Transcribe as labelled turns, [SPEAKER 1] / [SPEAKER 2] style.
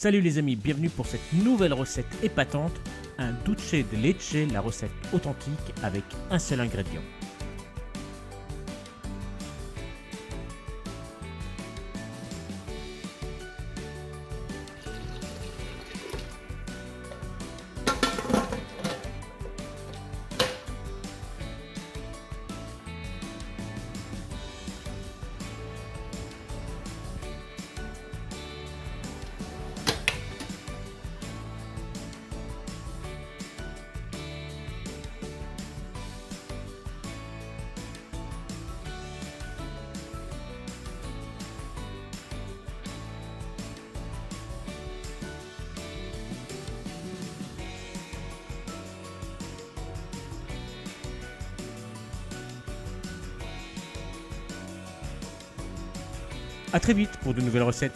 [SPEAKER 1] Salut les amis, bienvenue pour cette nouvelle recette épatante, un dulce de leche, la recette authentique avec un seul ingrédient. A très vite pour de nouvelles recettes.